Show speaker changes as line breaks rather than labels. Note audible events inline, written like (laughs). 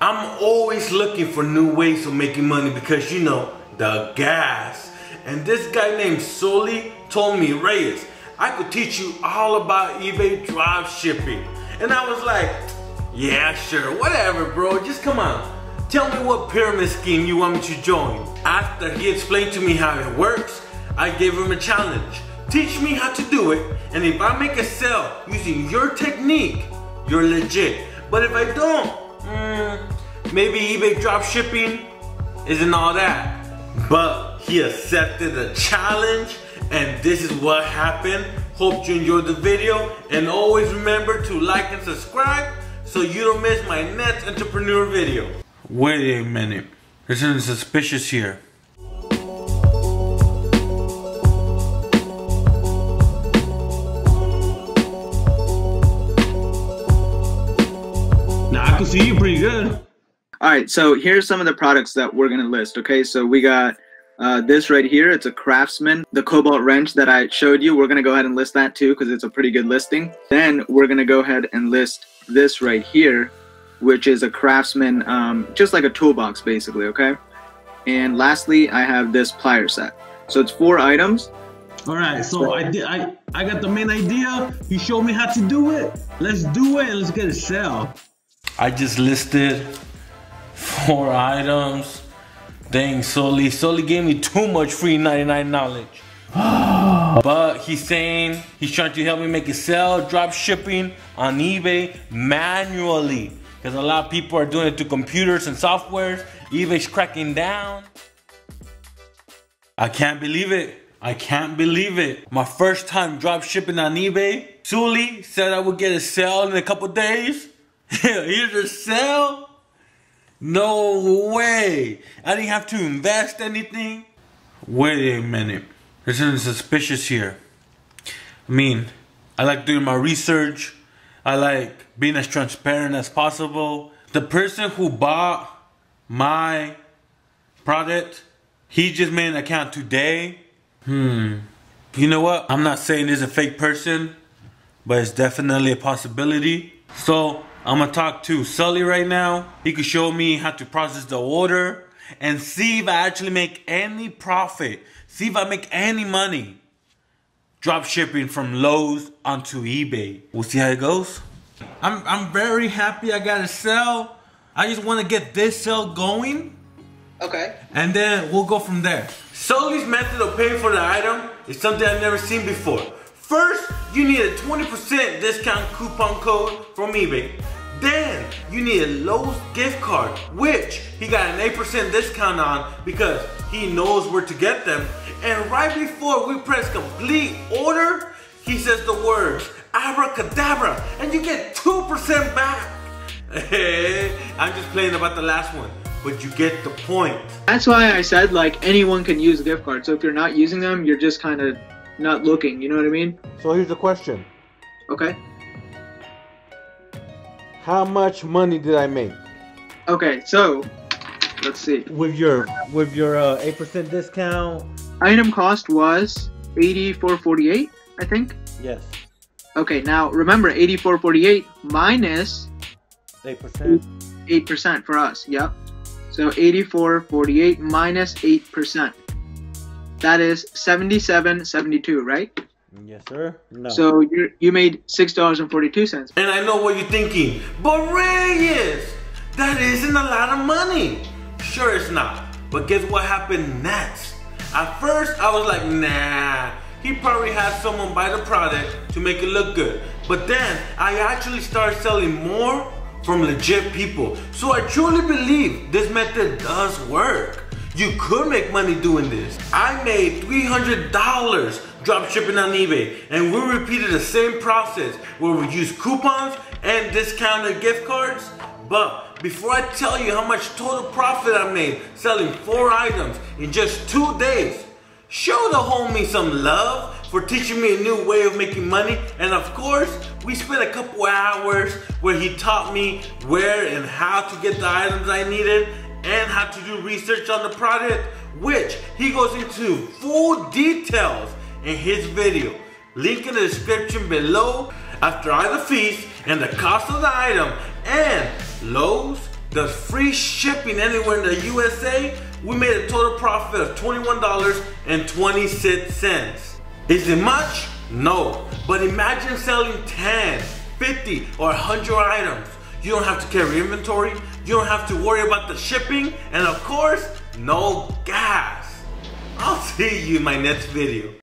I'm always looking for new ways of making money because you know, the gas. And this guy named Sully told me, Reyes, I could teach you all about eBay drop shipping. And I was like, yeah, sure, whatever, bro, just come on. Tell me what pyramid scheme you want me to join. After he explained to me how it works, I gave him a challenge. Teach me how to do it, and if I make a sale using your technique, you're legit. But if I don't, mm, maybe eBay drop shipping isn't all that. But he accepted the challenge, and this is what happened. Hope you enjoyed the video, and always remember to like and subscribe so you don't miss my next entrepreneur video. Wait a minute, there's something suspicious here.
All right, so here's some of the products that we're gonna list. Okay, so we got uh, this right here. It's a Craftsman, the Kobalt wrench that I showed you. We're gonna go ahead and list that too because it's a pretty good listing. Then we're gonna go ahead and list this right here, which is a Craftsman, um, just like a toolbox basically. Okay. And lastly, I have this plier set. So it's four items.
All right, so I did. I I got the main idea. You showed me how to do it. Let's do it let's get it sell.
I just listed four items. Dang, Sully. Sully gave me too much free 99 knowledge. (gasps) but he's saying he's trying to help me make a sell, drop shipping on eBay manually. Because a lot of people are doing it to computers and softwares. eBay's cracking down. I can't believe it. I can't believe it. My first time drop shipping on eBay. Sully said I would get a sale in a couple days. (laughs) Here's a sale. No way. I didn't have to invest anything. Wait a minute. There's something suspicious here. I mean, I like doing my research. I like being as transparent as possible. The person who bought my product, he just made an account today. Hmm. You know what? I'm not saying is a fake person, but it's definitely a possibility. So I'm gonna talk to Sully right now. He could show me how to process the order and see if I actually make any profit. See if I make any money drop shipping from Lowe's onto eBay. We'll see how it goes. I'm, I'm very happy I got a sale. I just want to get this sale going.
Okay.
And then we'll go from there. Sully's method of paying for the item is something I've never seen before. First, you need a 20% discount coupon code from eBay. Then, you need a Lowe's gift card, which he got an 8% discount on because he knows where to get them. And right before we press complete order, he says the words, abracadabra, and you get 2% back. (laughs) I'm just playing about the last one, but you get the point.
That's why I said like anyone can use a gift card. So if you're not using them, you're just kind of not looking. You know what I mean?
So here's the question.
Okay.
How much money did I make?
Okay, so let's see.
With your with your uh, 8% discount?
Item cost was 84.48, I think.
Yes.
Okay, now remember 84.48 minus
8%.
8% for us. Yep. So 84.48 minus 8%. That is 77.72, right?
Yes, sir. No.
So you you made six dollars and forty two cents.
And I know what you're thinking, but Reyes, that isn't a lot of money. Sure, it's not. But guess what happened next? At first, I was like, nah. He probably had someone buy the product to make it look good. But then I actually started selling more from legit people. So I truly believe this method does work. You could make money doing this. I made $300 drop shipping on eBay and we repeated the same process where we used coupons and discounted gift cards. But before I tell you how much total profit I made selling four items in just two days, show the homie some love for teaching me a new way of making money. And of course, we spent a couple hours where he taught me where and how to get the items I needed and how to do research on the product, which he goes into full details in his video. Link in the description below. After all the fees and the cost of the item and Lowe's does free shipping anywhere in the USA, we made a total profit of $21.26. Is it much? No. But imagine selling 10, 50, or 100 items. You don't have to carry inventory, you don't have to worry about the shipping, and of course, no gas. I'll (laughs) see you in my next video.